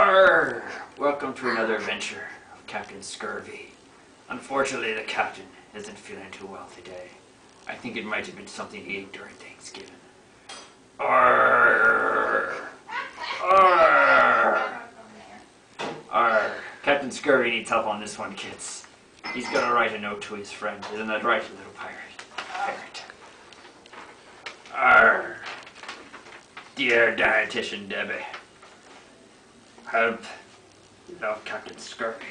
Arr! Welcome to another adventure of Captain Scurvy. Unfortunately, the captain isn't feeling too well today. I think it might have been something he ate during Thanksgiving. Arr! Arr! Arr! Captain Scurvy needs help on this one, kids. He's gonna write a note to his friend. Isn't that right, little pirate? Parrot. Arr! Dear dietitian Debbie. Help. Love Captain Scurvy.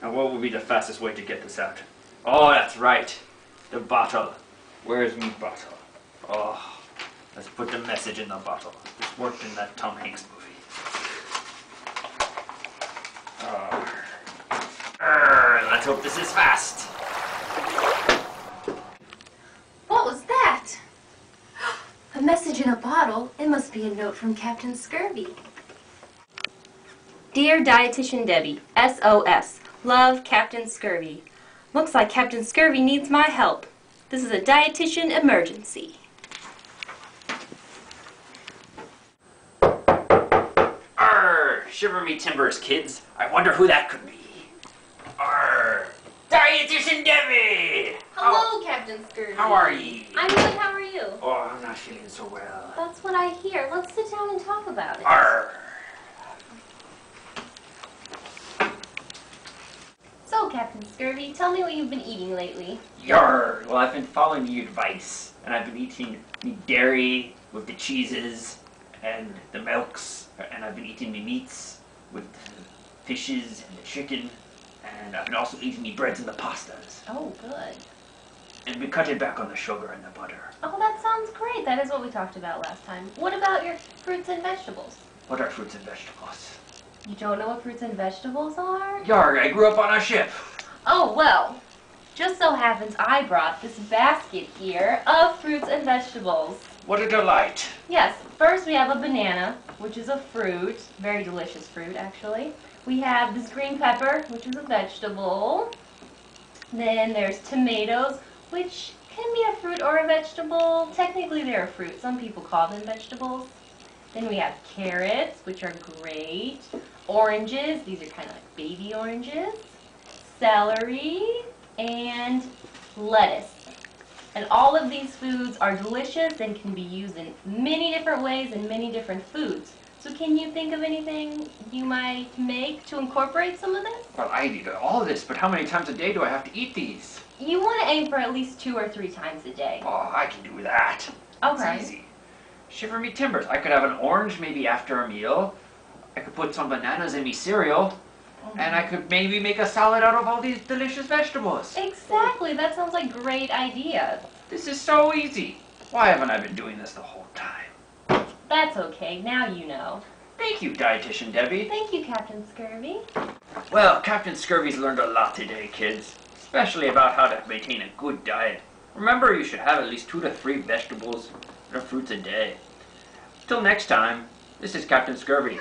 And what would be the fastest way to get this out? Oh, that's right. The bottle. Where's me bottle? Oh, let's put the message in the bottle. This worked in that Tom Hanks movie. Oh. Arr, let's hope this is fast. What was that? A message in a bottle? It must be a note from Captain Scurvy. Dear Dietitian Debbie, SOS. Love, Captain Scurvy. Looks like Captain Scurvy needs my help. This is a dietitian emergency. Arr, shiver me timbers, kids. I wonder who that could be. Arr, Dietitian Debbie! Hello, Captain Scurvy. How are ye? I'm good. How are you? Oh, I'm not feeling so well. That's what I hear. Let's sit down and talk about it. Arr. So, Captain Scurvy, tell me what you've been eating lately. Yarr! Well, I've been following your advice, and I've been eating me dairy with the cheeses and the milks, and I've been eating me meats with the fishes and the chicken, and I've been also eating me breads and the pastas, Oh, good. and we cut it back on the sugar and the butter. Oh, that sounds great. That is what we talked about last time. What about your fruits and vegetables? What are fruits and vegetables? You don't know what fruits and vegetables are? Yarg, I grew up on a ship. Oh, well, just so happens I brought this basket here of fruits and vegetables. What a delight. Yes, first we have a banana, which is a fruit, very delicious fruit actually. We have this green pepper, which is a vegetable. Then there's tomatoes, which can be a fruit or a vegetable. Technically they're a fruit, some people call them vegetables. Then we have carrots, which are great. Oranges, these are kind of like baby oranges. Celery, and lettuce. And all of these foods are delicious and can be used in many different ways in many different foods. So can you think of anything you might make to incorporate some of this? Well, I eat all of this, but how many times a day do I have to eat these? You want to aim for at least two or three times a day. Oh, I can do that. Okay. easy. Shiver me timbers. I could have an orange maybe after a meal. I could put some bananas in me cereal. And I could maybe make a salad out of all these delicious vegetables. Exactly, that sounds like a great ideas. This is so easy. Why haven't I been doing this the whole time? That's okay, now you know. Thank you, Dietitian Debbie. Thank you, Captain Scurvy. Well, Captain Scurvy's learned a lot today, kids. Especially about how to maintain a good diet. Remember, you should have at least two to three vegetables and fruits a day. Till next time, this is Captain Scurvy.